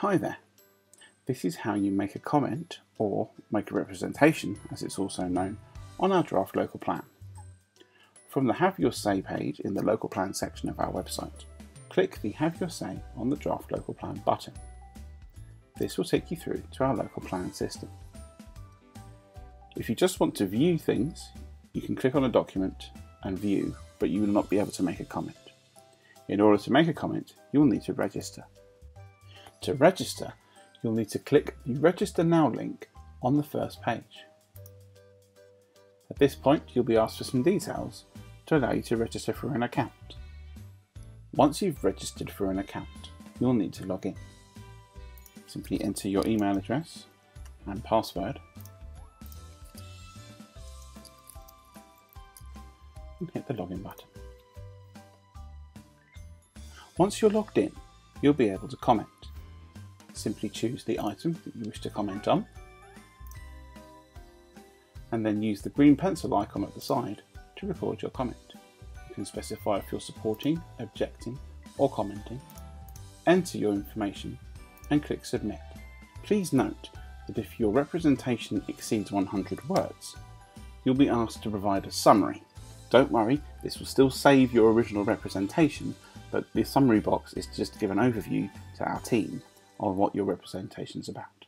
Hi there. This is how you make a comment, or make a representation as it's also known, on our draft local plan. From the Have Your Say page in the local plan section of our website, click the Have Your Say on the draft local plan button. This will take you through to our local plan system. If you just want to view things, you can click on a document and view, but you will not be able to make a comment. In order to make a comment, you will need to register. To register, you'll need to click the Register Now link on the first page. At this point, you'll be asked for some details to allow you to register for an account. Once you've registered for an account, you'll need to log in. Simply enter your email address and password and hit the login button. Once you're logged in, you'll be able to comment. Simply choose the item that you wish to comment on and then use the green pencil icon at the side to record your comment. You can specify if you're supporting, objecting or commenting, enter your information and click submit. Please note that if your representation exceeds 100 words, you'll be asked to provide a summary. Don't worry, this will still save your original representation, but the summary box is just to give an overview to our team of what your representation is about.